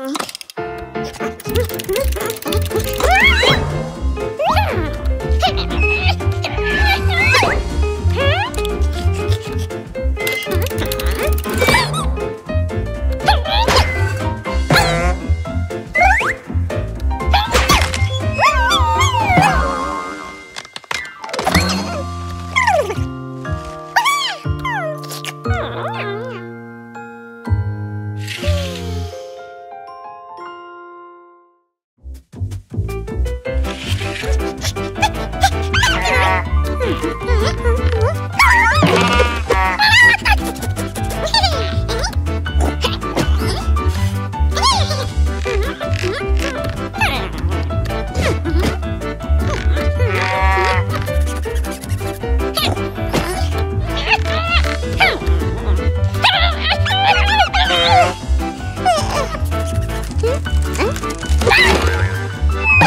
Mm.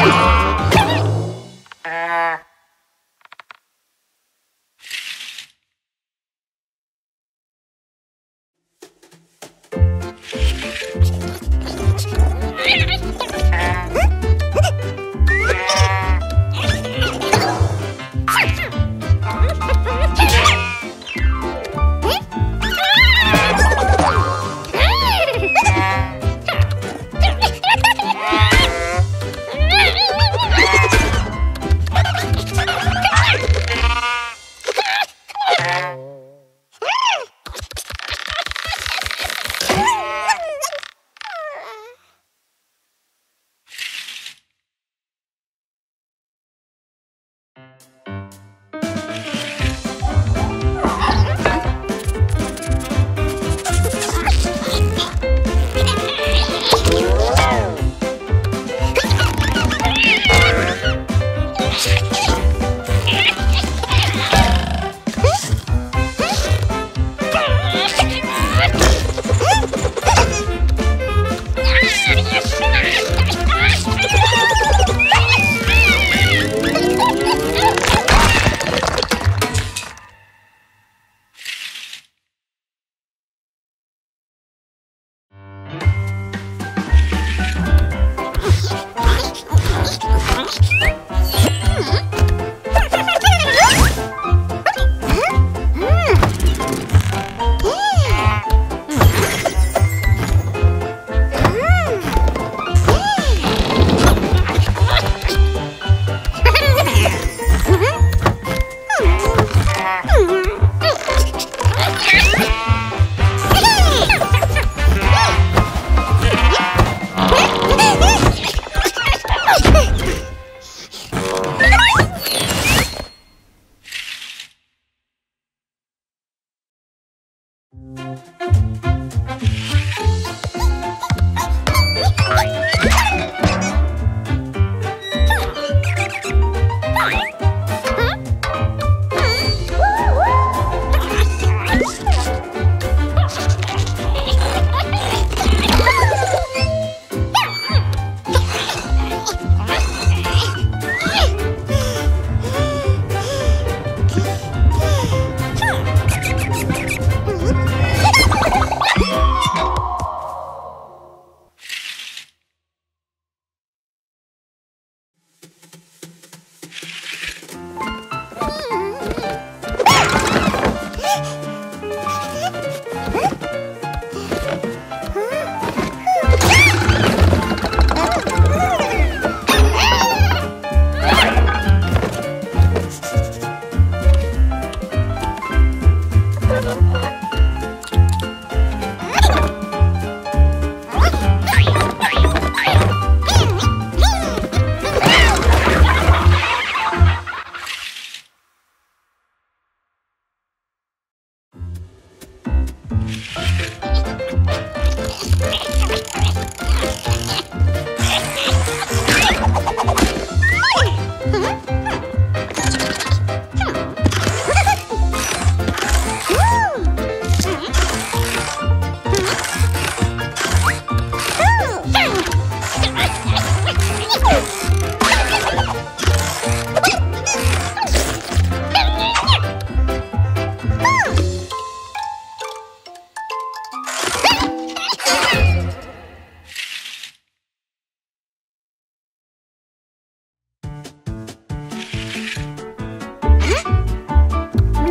Bye.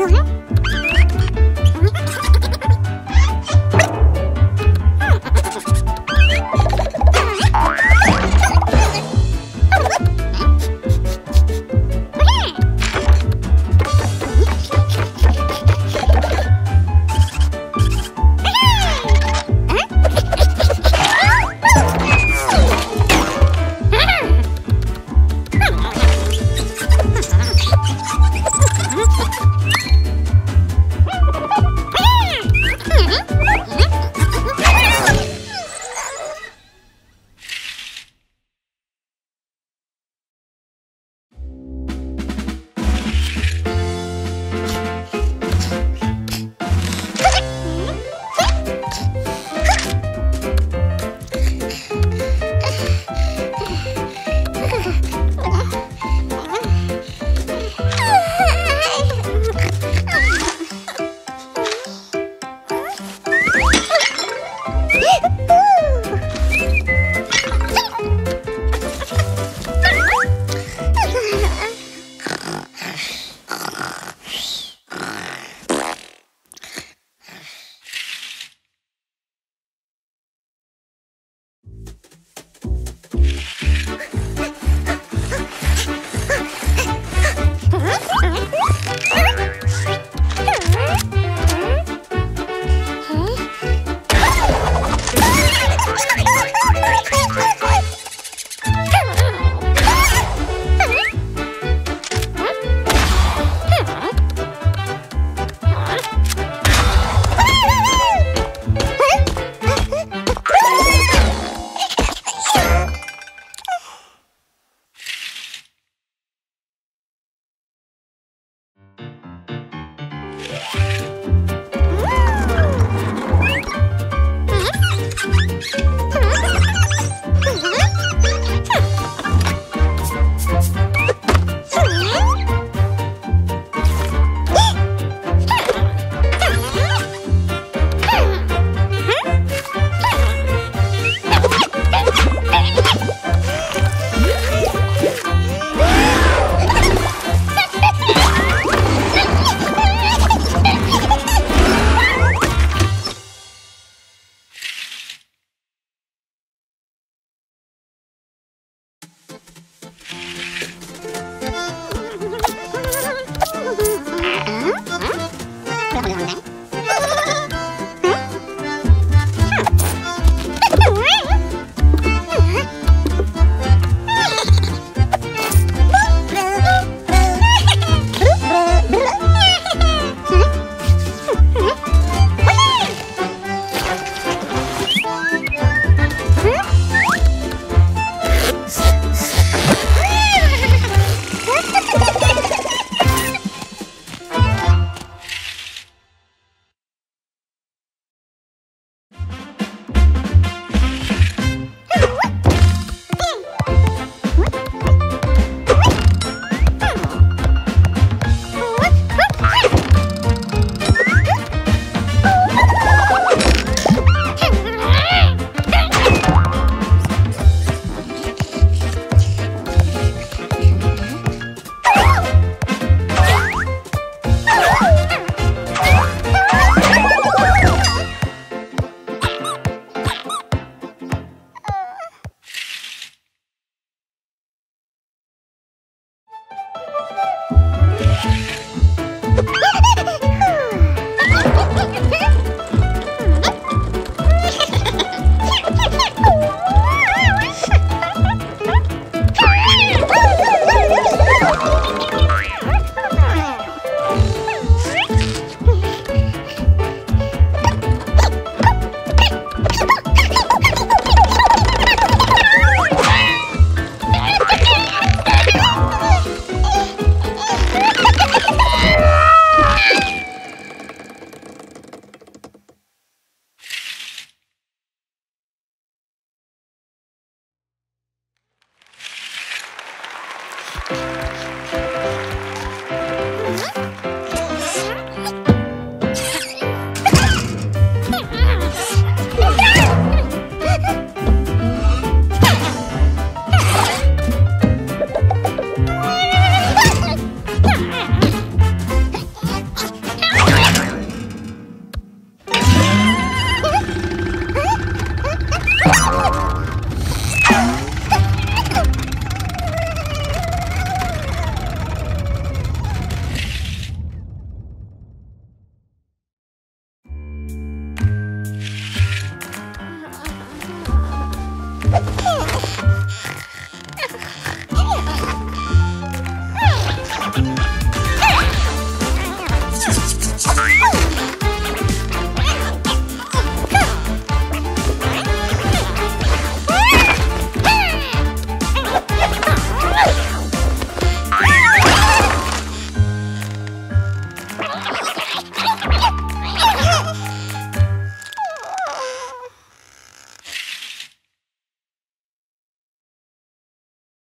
Laura?